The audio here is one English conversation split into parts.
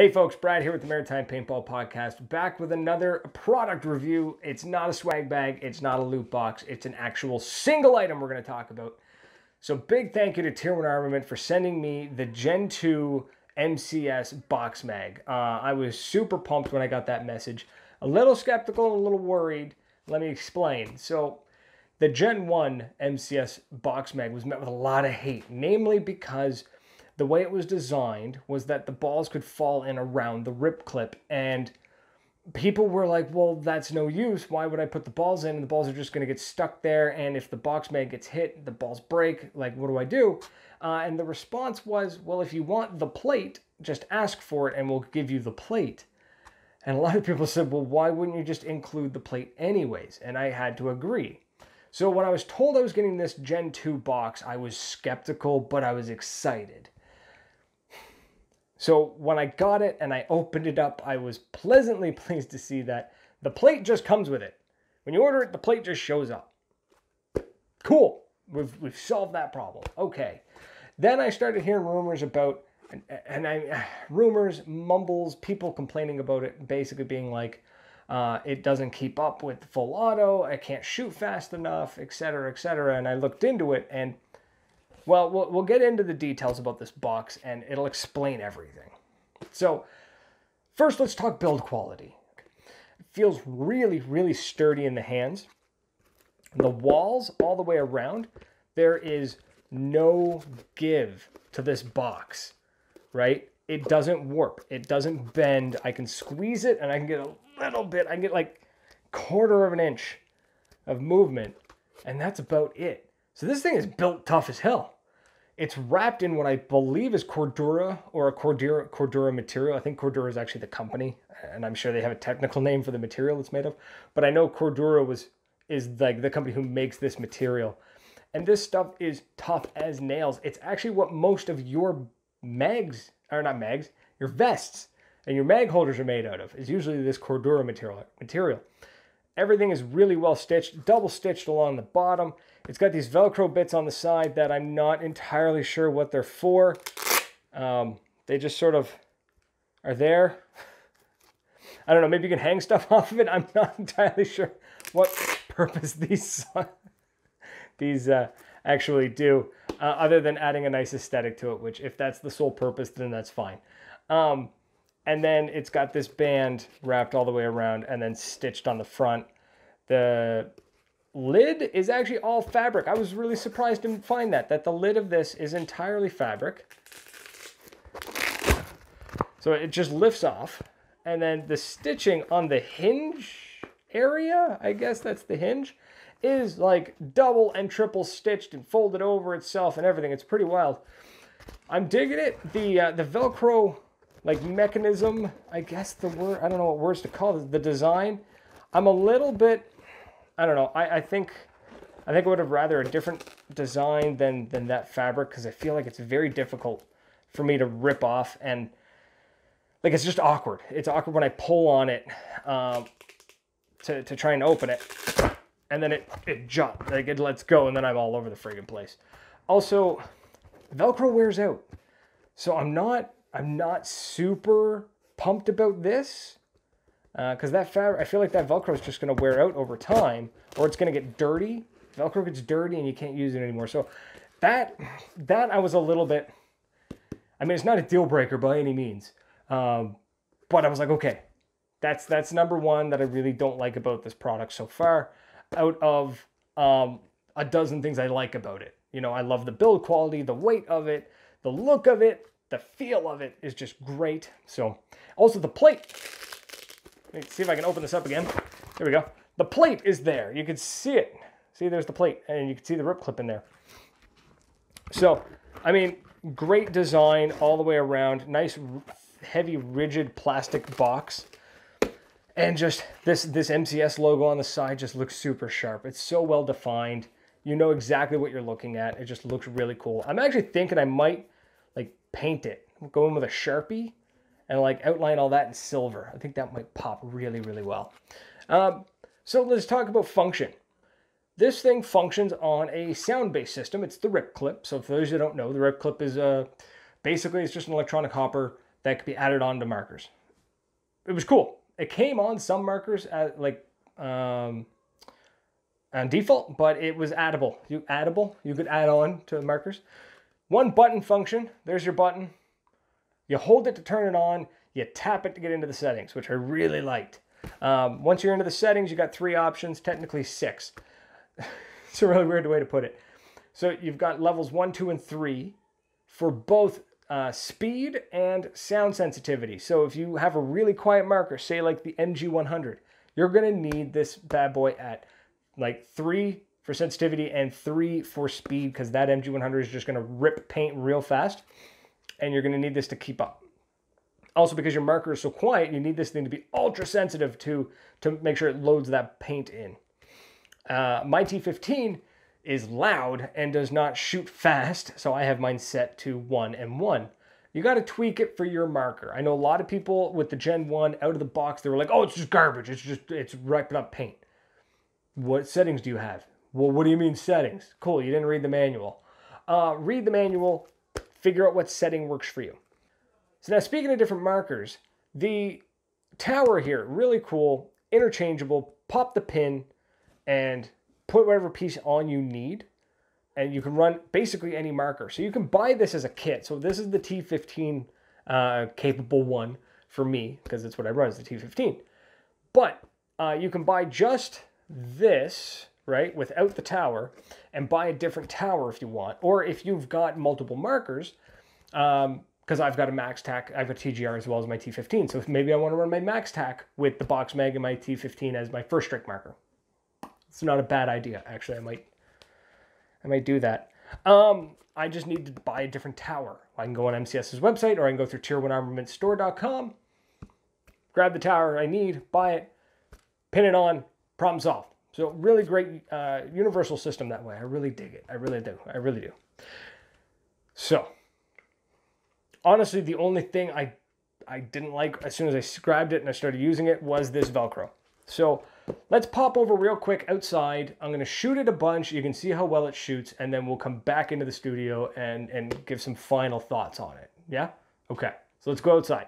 Hey folks, Brad here with the Maritime Paintball Podcast, back with another product review. It's not a swag bag, it's not a loot box, it's an actual single item we're going to talk about. So, big thank you to Tier 1 Armament for sending me the Gen 2 MCS box mag. Uh, I was super pumped when I got that message. A little skeptical, a little worried. Let me explain. So, the Gen 1 MCS box mag was met with a lot of hate, namely because the way it was designed was that the balls could fall in around the rip clip and people were like well that's no use. Why would i put the balls in? And the balls are just going to get stuck there and if the box mag gets hit the balls break. Like what do i do? Uh, and the response was well if you want the plate just ask for it and we'll give you the plate. And a lot of people said well why wouldn't you just include the plate anyways? And i had to agree. So when i was told i was getting this gen 2 box i was skeptical but i was excited so when I got it and I opened it up, I was pleasantly pleased to see that the plate just comes with it. When you order it, the plate just shows up. Cool. We've, we've solved that problem. Okay. Then I started hearing rumors about, and, and I, rumors, mumbles, people complaining about it, basically being like, uh, it doesn't keep up with full auto, I can't shoot fast enough, etc., etc. And I looked into it and well, well, we'll get into the details about this box and it'll explain everything. So, first, let's talk build quality. It feels really, really sturdy in the hands. The walls, all the way around, there is no give to this box, right? It doesn't warp, it doesn't bend. I can squeeze it and I can get a little bit, I can get like quarter of an inch of movement, and that's about it. So this thing is built tough as hell. It's wrapped in what I believe is Cordura or a Cordura, Cordura material. I think Cordura is actually the company, and I'm sure they have a technical name for the material it's made of. But I know Cordura was is like the company who makes this material. And this stuff is tough as nails. It's actually what most of your mags, or not mags, your vests and your mag holders are made out of. Is usually this Cordura material. Material. Everything is really well stitched, double stitched along the bottom. It's got these Velcro bits on the side that I'm not entirely sure what they're for. Um, they just sort of are there. I don't know, maybe you can hang stuff off of it. I'm not entirely sure what purpose these, these uh, actually do, uh, other than adding a nice aesthetic to it, which if that's the sole purpose, then that's fine. Um, and then it's got this band wrapped all the way around and then stitched on the front. The lid is actually all fabric. I was really surprised to find that, that the lid of this is entirely fabric. So it just lifts off. And then the stitching on the hinge area, I guess that's the hinge, is like double and triple stitched and folded over itself and everything. It's pretty wild. I'm digging it. The uh, the Velcro like mechanism, I guess the word, I don't know what words to call it, the design. I'm a little bit, I don't know, I, I think, I think I would have rather a different design than, than that fabric because I feel like it's very difficult for me to rip off and like it's just awkward. It's awkward when I pull on it um, to, to try and open it and then it, it jumps, like it lets go and then I'm all over the friggin' place. Also, Velcro wears out. So I'm not I'm not super pumped about this because uh, that fabric, I feel like that Velcro is just going to wear out over time, or it's going to get dirty. Velcro gets dirty and you can't use it anymore. So that that I was a little bit. I mean, it's not a deal breaker by any means, um, but I was like, okay, that's that's number one that I really don't like about this product so far. Out of um, a dozen things I like about it, you know, I love the build quality, the weight of it, the look of it, the feel of it is just great. So, also the plate. Let me see if I can open this up again. There we go. The plate is there. You can see it. See, there's the plate, and you can see the rip clip in there. So, I mean, great design all the way around. Nice, heavy, rigid plastic box. And just this, this MCS logo on the side just looks super sharp. It's so well defined. You know exactly what you're looking at. It just looks really cool. I'm actually thinking I might like paint it. Go in with a Sharpie and like outline all that in silver. I think that might pop really, really well. Um, so let's talk about function. This thing functions on a sound-based system. It's the Rip Clip. So for those who don't know, the Rip Clip is uh, basically it's just an electronic hopper that could be added on to markers. It was cool. It came on some markers at like um, on default, but it was addable. You addable. You could add on to the markers. One button function. There's your button. You hold it to turn it on. You tap it to get into the settings, which I really liked. Um, once you're into the settings, you got three options, technically six. it's a really weird way to put it. So you've got levels one, two, and three for both uh, speed and sound sensitivity. So if you have a really quiet marker, say like the MG100, you're gonna need this bad boy at like three for sensitivity and three for speed because that MG100 is just gonna rip paint real fast and you're gonna need this to keep up. Also, because your marker is so quiet, you need this thing to be ultra sensitive to, to make sure it loads that paint in. Uh, my T15 is loud and does not shoot fast, so I have mine set to 1 and 1. You got to tweak it for your marker. I know a lot of people with the Gen 1 out of the box, they were like, oh, it's just garbage. It's just, it's ripping up paint. What settings do you have? Well, what do you mean settings? Cool, you didn't read the manual. Uh, read the manual, figure out what setting works for you. So now speaking of different markers, the tower here, really cool, interchangeable, pop the pin and put whatever piece on you need and you can run basically any marker. So you can buy this as a kit. So this is the T15 uh, capable one for me because that's what I run is the T15. But uh, you can buy just this, right, without the tower and buy a different tower if you want. Or if you've got multiple markers, um, because I've got a MaxTac, I've got TGR as well as my T15. So maybe I want to run my MaxTac with the Box Mag and my T15 as my first strike marker. It's not a bad idea. Actually, I might, I might do that. Um, I just need to buy a different tower. I can go on MCS's website or I can go through tier1armamentstore.com, grab the tower I need, buy it, pin it on, problem solved. So really great uh, universal system that way. I really dig it. I really do. I really do. So honestly, the only thing I I didn't like as soon as I grabbed it and I started using it was this Velcro. So let's pop over real quick outside. I'm gonna shoot it a bunch. You can see how well it shoots, and then we'll come back into the studio and, and give some final thoughts on it. Yeah? Okay, so let's go outside.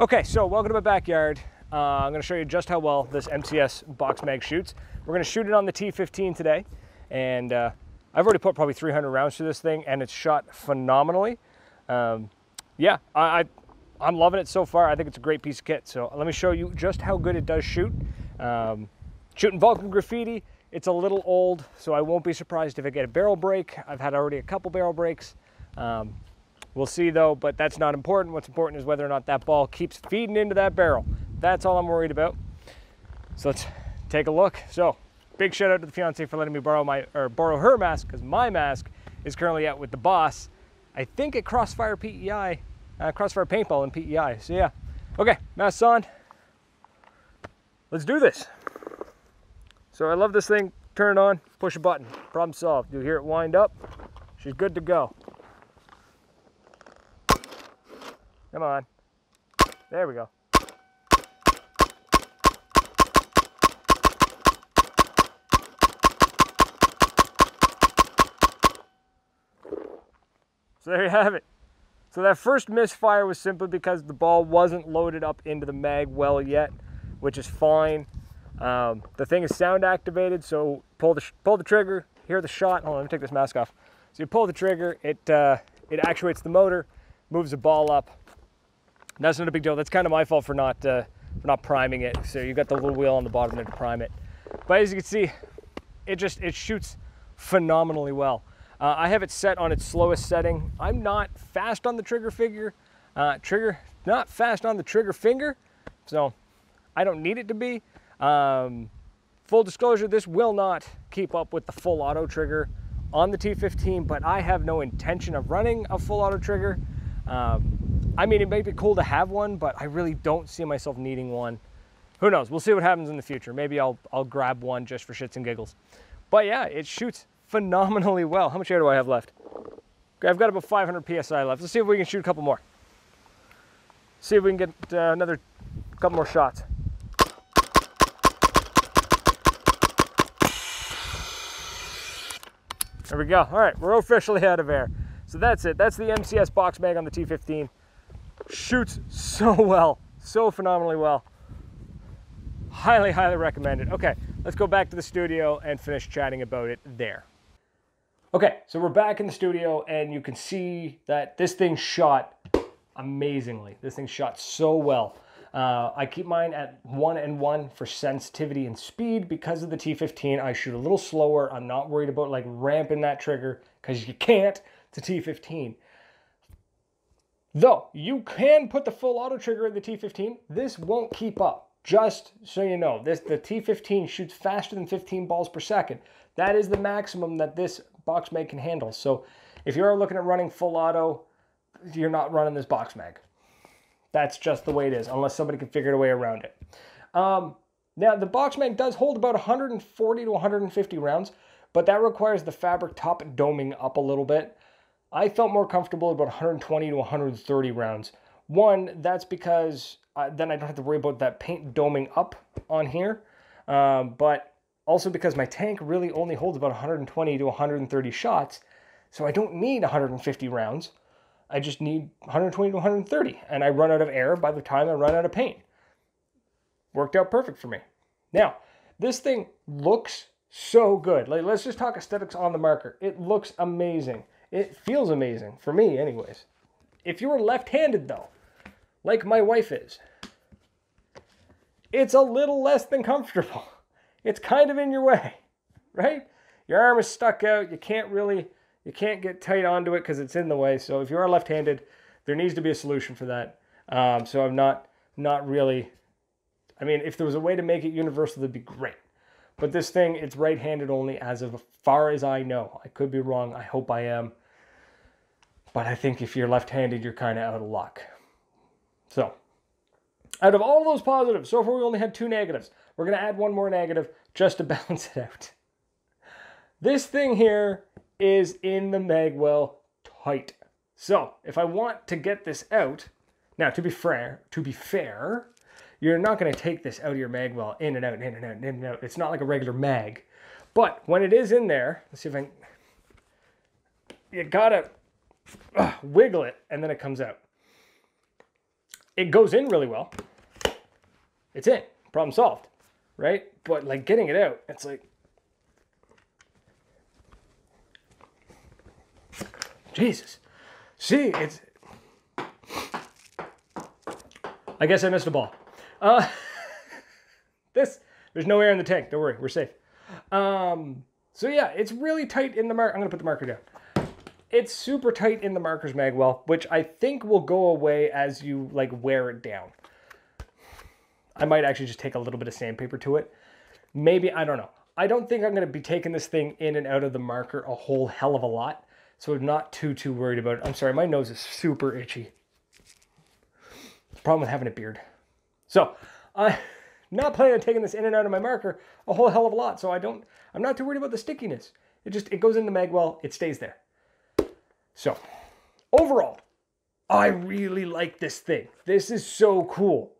Okay, so welcome to my backyard. Uh, I'm gonna show you just how well this MCS box mag shoots. We're gonna shoot it on the T15 today, and uh, I've already put probably 300 rounds through this thing, and it's shot phenomenally. Um, yeah, I, I, am loving it so far. I think it's a great piece of kit. So let me show you just how good it does shoot. Um, shooting Valken Graffiti, it's a little old, so I won't be surprised if I get a barrel break. I've had already a couple barrel breaks. Um, we'll see though, but that's not important. What's important is whether or not that ball keeps feeding into that barrel. That's all I'm worried about. So let's take a look. So big shout out to the fiance for letting me borrow my or borrow her mask because my mask is currently out with the boss. I think at Crossfire PEI uh, Crossfire Paintball in PEI. So yeah, okay, mask on. Let's do this. So I love this thing. Turn it on, push a button, problem solved. You hear it wind up. She's good to go. Come on. There we go. So there you have it. So that first misfire was simply because the ball wasn't loaded up into the mag well yet, which is fine. Um, the thing is sound activated, so pull the pull the trigger, hear the shot. Hold on, let me take this mask off. So you pull the trigger, it uh, it actuates the motor, moves the ball up. That's not a big deal. That's kind of my fault for not uh, for not priming it. So you got the little wheel on the bottom there to prime it. But as you can see, it just it shoots phenomenally well. Uh, I have it set on its slowest setting. I'm not fast on the trigger figure, uh, trigger, not fast on the trigger finger, so I don't need it to be. Um, full disclosure, this will not keep up with the full auto trigger on the T15, but I have no intention of running a full auto trigger. Um, I mean, it may be cool to have one, but I really don't see myself needing one. Who knows? We'll see what happens in the future. Maybe I'll, I'll grab one just for shits and giggles. But yeah, it shoots phenomenally well. How much air do I have left? Okay, I've got about 500 PSI left. Let's see if we can shoot a couple more. See if we can get uh, another couple more shots. There we go. All right, we're officially out of air. So that's it. That's the MCS box mag on the T15. shoots so well, so phenomenally well. Highly, highly recommended. Okay, let's go back to the studio and finish chatting about it there. Okay, so we're back in the studio and you can see that this thing shot amazingly. This thing shot so well. Uh, I keep mine at one and one for sensitivity and speed because of the T15. I shoot a little slower. I'm not worried about like ramping that trigger because you can't. It's a T15. Though you can put the full auto trigger in the T15, this won't keep up. Just so you know, this the T15 shoots faster than 15 balls per second. That is the maximum that this box mag can handle. So if you're looking at running full auto, you're not running this box mag. That's just the way it is, unless somebody can figure a way around it. Um, now, the box mag does hold about 140 to 150 rounds, but that requires the fabric top doming up a little bit. I felt more comfortable about 120 to 130 rounds. One, that's because uh, then I don't have to worry about that paint doming up on here. Um, but also because my tank really only holds about 120 to 130 shots, so I don't need 150 rounds. I just need 120 to 130, and I run out of air by the time I run out of paint. Worked out perfect for me. Now, this thing looks so good. Like, let's just talk aesthetics on the marker. It looks amazing. It feels amazing, for me anyways. If you were left-handed though, like my wife is, it's a little less than comfortable. It's kind of in your way, right? Your arm is stuck out. You can't really you can't get tight onto it because it's in the way. So if you are left-handed, there needs to be a solution for that. Um, so I'm not not really. I mean, if there was a way to make it universal, that'd be great. But this thing, it's right-handed only as of far as I know. I could be wrong. I hope I am. But I think if you're left-handed, you're kind of out of luck. So, out of all those positives, so far we only had two negatives. We're going to add one more negative just to balance it out. This thing here is in the magwell tight. So if I want to get this out, now to be fair, to be fair, you're not going to take this out of your magwell in and out, in and out, in and out. It's not like a regular mag. But when it is in there, let's see if I can, you gotta uh, wiggle it and then it comes out. It goes in really well. It's in, problem solved, right? But like getting it out, it's like, Jesus. See, it's. I guess I missed a ball. Uh, this, there's no air in the tank. Don't worry, we're safe. Um, so yeah, it's really tight in the mark. I'm gonna put the marker down. It's super tight in the marker's magwell, which I think will go away as you like wear it down. I might actually just take a little bit of sandpaper to it. Maybe, I don't know. I don't think I'm gonna be taking this thing in and out of the marker a whole hell of a lot. So I'm not too, too worried about it. I'm sorry, my nose is super itchy. Problem with having a beard. So I'm not planning on taking this in and out of my marker a whole hell of a lot. So I don't, I'm not too worried about the stickiness. It just, it goes in the magwell, it stays there. So overall, I really like this thing. This is so cool.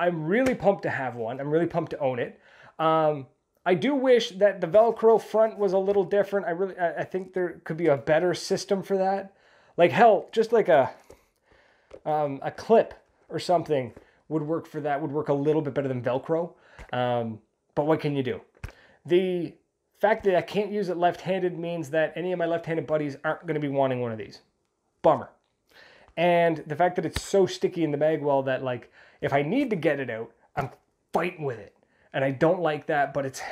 I'm really pumped to have one. I'm really pumped to own it. Um, I do wish that the Velcro front was a little different. I really, I, think there could be a better system for that. Like hell, just like a, um, a clip or something would work for that. Would work a little bit better than Velcro. Um, but what can you do? The fact that I can't use it left-handed means that any of my left-handed buddies aren't going to be wanting one of these. Bummer. And the fact that it's so sticky in the magwell that like if I need to get it out, I'm fighting with it and I don't like that, but it's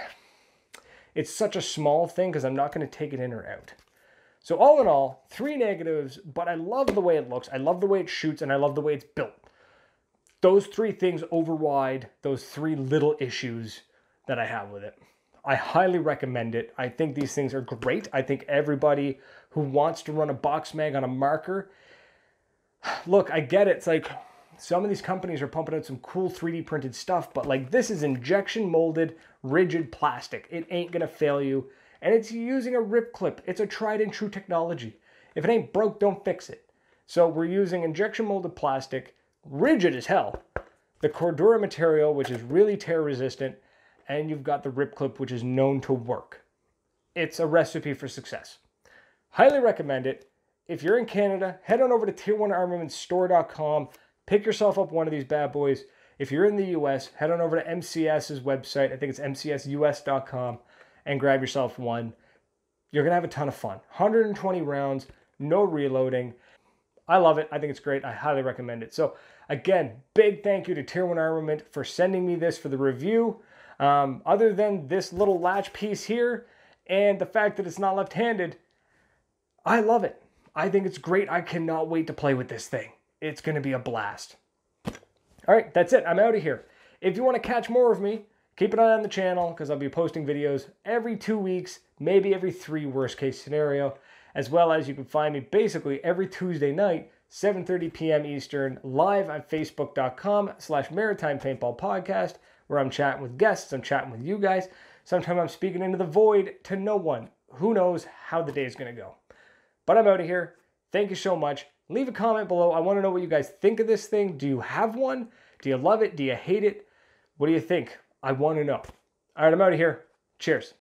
it's such a small thing because I'm not going to take it in or out. So all in all, three negatives, but I love the way it looks. I love the way it shoots, and I love the way it's built. Those three things override those three little issues that I have with it. I highly recommend it. I think these things are great. I think everybody who wants to run a box mag on a marker, look, I get it. It's like some of these companies are pumping out some cool 3D printed stuff, but like this is injection molded, rigid plastic. It ain't gonna fail you. And it's using a rip clip. It's a tried and true technology. If it ain't broke, don't fix it. So we're using injection molded plastic, rigid as hell. The Cordura material, which is really tear resistant, and you've got the rip clip, which is known to work. It's a recipe for success. Highly recommend it. If you're in Canada, head on over to tier1armamentsstore.com Pick yourself up one of these bad boys. If you're in the US, head on over to MCS's website. I think it's mcsus.com and grab yourself one. You're going to have a ton of fun. 120 rounds, no reloading. I love it. I think it's great. I highly recommend it. So, again, big thank you to Tier 1 Armament for sending me this for the review. Um, other than this little latch piece here and the fact that it's not left handed, I love it. I think it's great. I cannot wait to play with this thing. It's going to be a blast. All right, that's it. I'm out of here. If you want to catch more of me, keep an eye on the channel because I'll be posting videos every two weeks, maybe every three, worst case scenario, as well as you can find me basically every Tuesday night, 7.30 p.m. Eastern, live on facebook.com slash maritime paintball podcast, where I'm chatting with guests, I'm chatting with you guys. Sometimes I'm speaking into the void to no one. Who knows how the day is going to go. But I'm out of here. Thank you so much. Leave a comment below. I want to know what you guys think of this thing. Do you have one? Do you love it? Do you hate it? What do you think? I want to know. All right, I'm out of here. Cheers.